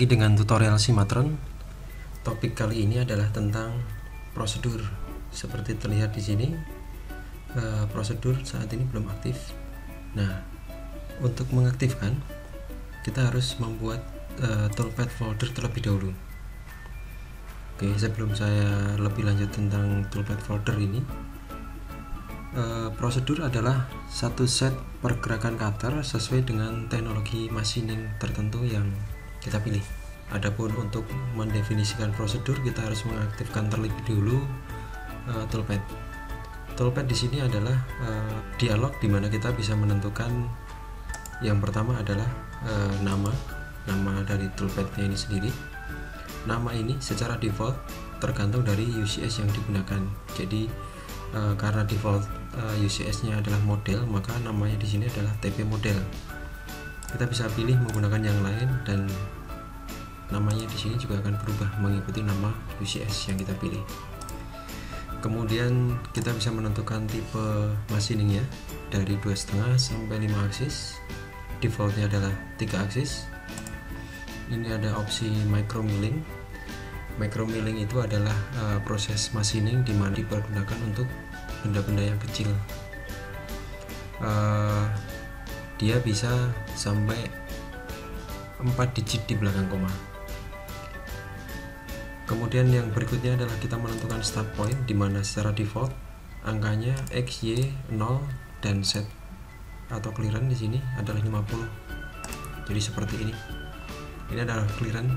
lagi dengan tutorial Simatron. Topik kali ini adalah tentang prosedur. Seperti terlihat di sini, uh, prosedur saat ini belum aktif. Nah, untuk mengaktifkan, kita harus membuat uh, toolpad folder terlebih dahulu. Oke, sebelum saya lebih lanjut tentang toolpad folder ini, uh, prosedur adalah satu set pergerakan cutter sesuai dengan teknologi machining tertentu yang kita pilih. Adapun untuk mendefinisikan prosedur kita harus mengaktifkan terlebih dahulu uh, toolpad. Toolpad di sini adalah uh, dialog di mana kita bisa menentukan yang pertama adalah uh, nama, nama dari toolpadnya ini sendiri. Nama ini secara default tergantung dari UCS yang digunakan. Jadi uh, karena default uh, UCS-nya adalah model, maka namanya di sini adalah TP model kita bisa pilih menggunakan yang lain dan namanya di sini juga akan berubah mengikuti nama UCS yang kita pilih. Kemudian kita bisa menentukan tipe machiningnya dari dua setengah sampai 5 aksis. Defaultnya adalah tiga aksis. Ini ada opsi micro milling micro milling itu adalah uh, proses machining di mana dipergunakan untuk benda-benda yang kecil. Uh, dia bisa sampai 4 digit di belakang koma. Kemudian yang berikutnya adalah kita menentukan start point di mana secara default angkanya x, y, 0 dan set atau clearance di sini adalah 50 jadi seperti ini. Ini adalah clearance.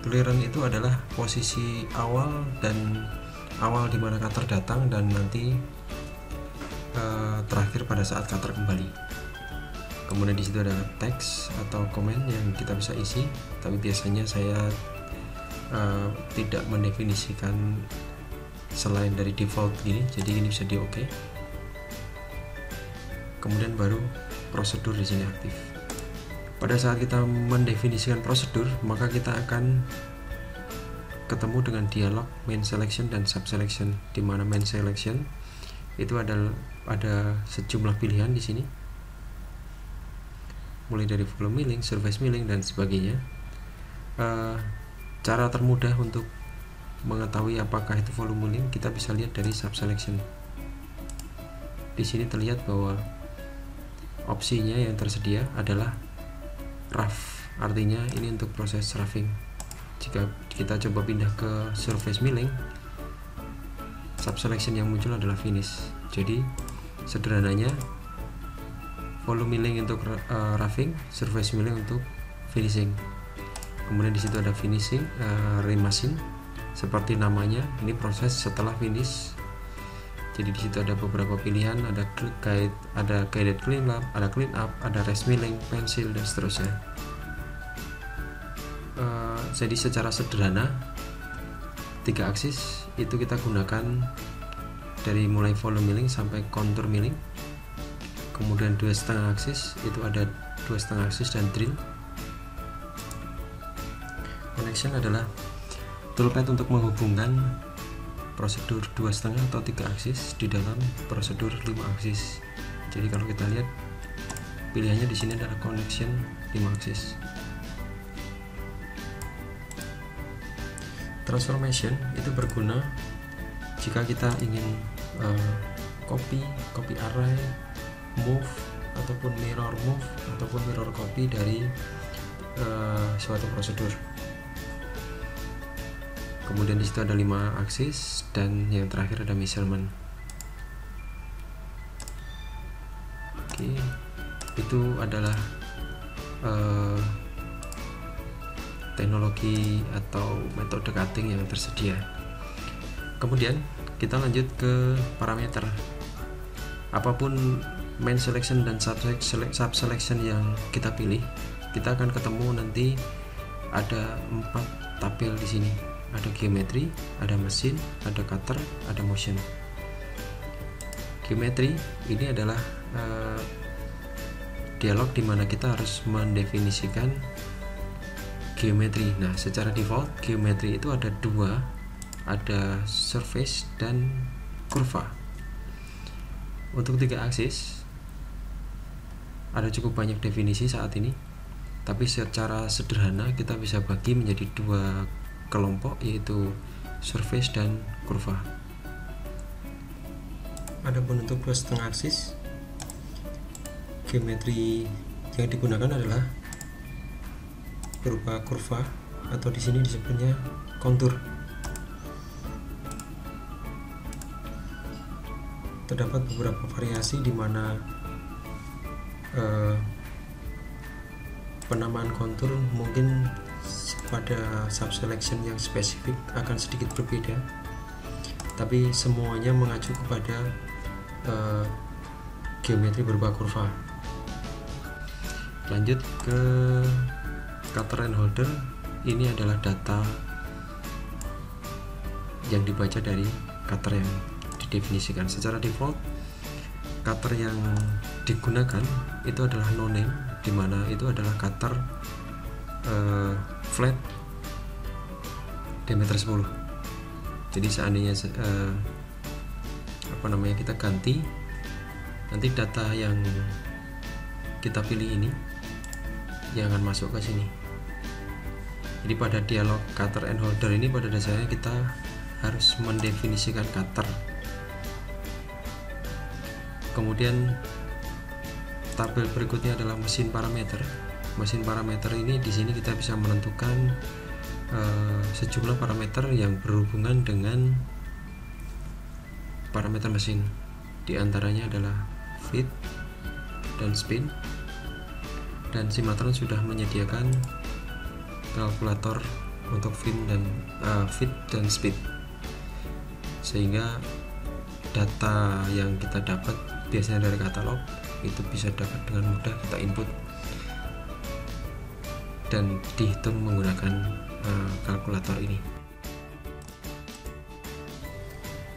Clearance itu adalah posisi awal dan awal di mana cutter datang dan nanti uh, terakhir pada saat cutter kembali. Kemudian di situ ada teks atau komen yang kita bisa isi tapi biasanya saya uh, tidak mendefinisikan selain dari default gini jadi ini bisa di oke kemudian baru prosedur di sini aktif. Pada saat kita mendefinisikan prosedur maka kita akan ketemu dengan dialog main selection dan sub selection di mana main selection itu adalah ada sejumlah pilihan di sini mulai dari volume milling, surface milling dan sebagainya. Uh, cara termudah untuk mengetahui apakah itu volume milling kita bisa lihat dari sub selection. Di sini terlihat bahwa opsinya yang tersedia adalah rough, artinya ini untuk proses roughing. Jika kita coba pindah ke surface milling, sub selection yang muncul adalah finish. Jadi sederhananya volume milling untuk uh, roughing, surface milling untuk finishing. Kemudian di situ ada finishing, uh, remashing seperti namanya. Ini proses setelah finish. Jadi di situ ada beberapa pilihan, ada guide, ada guided clean up, ada clean up, ada rest milling, pencil dan seterusnya. Uh, jadi secara sederhana tiga aksis itu kita gunakan dari mulai volume milling sampai contour milling kemudian dua setengah aksis itu ada dua setengah aksis dan drill. Connection adalah toolpad untuk menghubungkan prosedur dua setengah atau tiga aksis di dalam prosedur lima aksis. Jadi kalau kita lihat pilihannya di sini adalah connection lima aksis. Transformation itu berguna jika kita ingin copy copy array move ataupun mirror move ataupun mirror copy dari uh, suatu prosedur. Kemudian di situ ada lima aksis dan yang terakhir ada measurement. Oke itu adalah uh, teknologi atau metode cutting yang tersedia. Kemudian kita lanjut ke parameter. Apa pun main selection dan sub selection yang kita pilih kita akan ketemu nanti ada empat tabel di sini. Ada geometri ada mesin ada cutter ada motion. Geometri ini adalah uh, dialog di mana kita harus mendefinisikan geometri. Nah secara default geometri itu ada dua ada surface dan kurva. Untuk tiga aksis ada cukup banyak definisi saat ini. Tapi secara sederhana kita bisa bagi menjadi dua kelompok yaitu surface dan kurva. Adapun untuk dua setengah aksis geometri yang digunakan adalah berupa kurva atau di sini disebutnya kontur terdapat beberapa variasi di mana eh, penamaan kontur mungkin pada subselection yang spesifik akan sedikit berbeda. Tapi semuanya mengacu kepada eh, geometri berupa kurva. Lanjut ke cutter and holder. Ini adalah data yang dibaca dari cutter yang didefinisikan. Secara default cutter yang digunakan itu adalah no name di mana itu adalah cutter uh, flat diameter 10 jadi seandainya uh, apa namanya kita ganti nanti data yang kita pilih ini yang akan masuk ke sini. Jadi pada dialog cutter and holder ini pada dasarnya kita harus mendefinisikan cutter kemudian tabel berikutnya adalah mesin parameter. Mesin parameter ini di sini kita bisa menentukan uh, sejumlah parameter yang berhubungan dengan parameter mesin. Di antaranya adalah fit dan spin. Dan Simatron sudah menyediakan kalkulator untuk fit dan uh, fit dan speed. Sehingga data yang kita dapat biasanya dari katalog itu bisa dapat dengan mudah kita input dan dihitung menggunakan uh, kalkulator ini.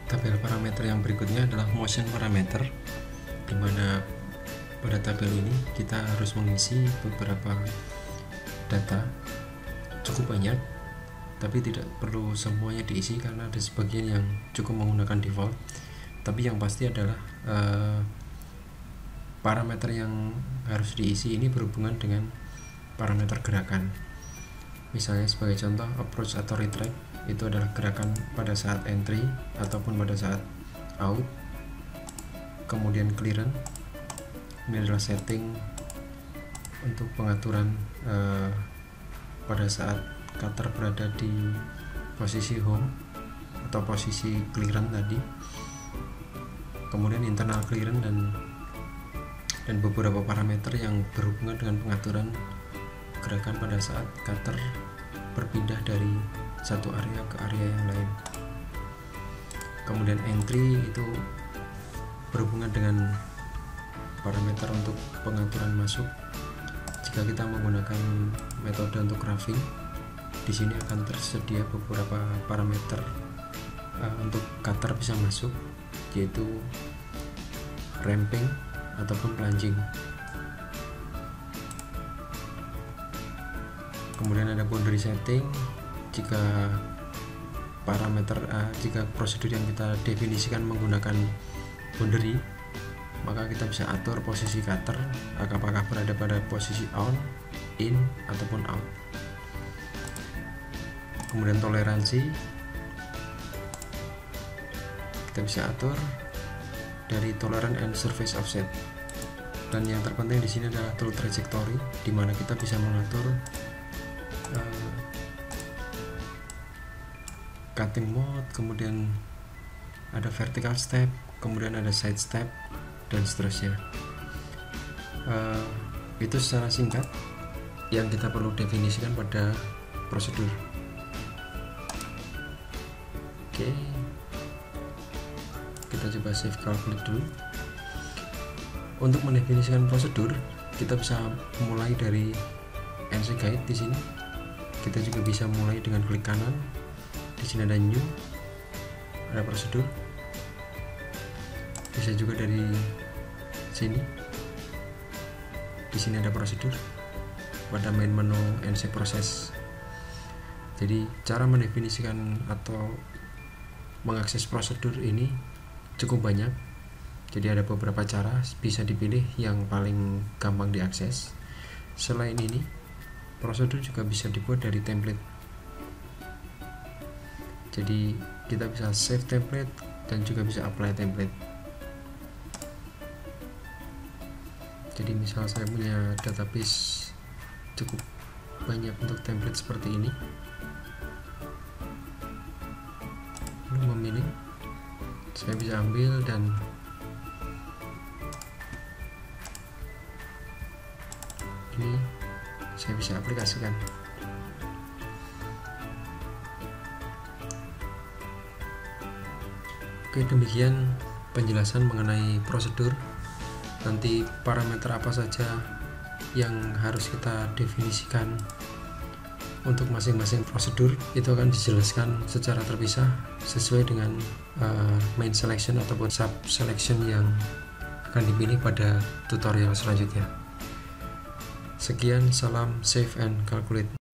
Tabel parameter yang berikutnya adalah motion parameter di mana pada tabel ini kita harus mengisi beberapa data. Cukup banyak tapi tidak perlu semuanya diisi karena ada sebagian yang cukup menggunakan default tapi yang pasti adalah uh, parameter yang harus diisi ini berhubungan dengan parameter gerakan. Misalnya sebagai contoh approach atau retract itu adalah gerakan pada saat entry ataupun pada saat out. Kemudian clearance ini adalah setting untuk pengaturan uh, pada saat cutter berada di posisi home atau posisi clearance tadi kemudian internal clearance dan dan beberapa parameter yang berhubungan dengan pengaturan gerakan pada saat cutter berpindah dari satu area ke area yang lain. Kemudian entry itu berhubungan dengan parameter untuk pengaturan masuk. Jika kita menggunakan metode untuk graphing di sini akan tersedia beberapa parameter uh, untuk cutter bisa masuk yaitu ramping ataupun plunging kemudian ada boundary setting. Jika parameter uh, jika prosedur yang kita definisikan menggunakan boundary maka kita bisa atur posisi cutter apakah berada pada posisi on in ataupun out. Kemudian toleransi kita bisa atur dari tolerant and surface offset. Dan yang terpenting di sini adalah tool trajectory di mana kita bisa mengatur uh, cutting mode kemudian ada vertical step kemudian ada side step dan seterusnya. Uh, itu secara singkat yang kita perlu definisikan pada prosedur. Oke. okay coba save calculate dulu. Untuk mendefinisikan prosedur kita bisa mulai dari NC guide di sini. Kita juga bisa mulai dengan klik kanan. Di sini ada new ada prosedur. Bisa juga dari sini. Di sini ada prosedur. Pada main menu NC proses. Jadi cara mendefinisikan atau mengakses prosedur ini cukup banyak. Jadi ada beberapa cara bisa dipilih yang paling gampang diakses. Selain ini prosedur juga bisa dibuat dari template. Jadi kita bisa save template dan juga bisa apply template. Jadi misal saya punya database cukup banyak untuk template seperti ini. Lalu memilih saya bisa ambil dan ini saya bisa aplikasikan. Oke demikian penjelasan mengenai prosedur. Nanti parameter apa saja yang harus kita definisikan untuk masing-masing prosedur itu akan dijelaskan secara terpisah sesuai dengan uh, main selection ataupun sub selection yang akan dipilih pada tutorial selanjutnya. Sekian, salam save and calculate.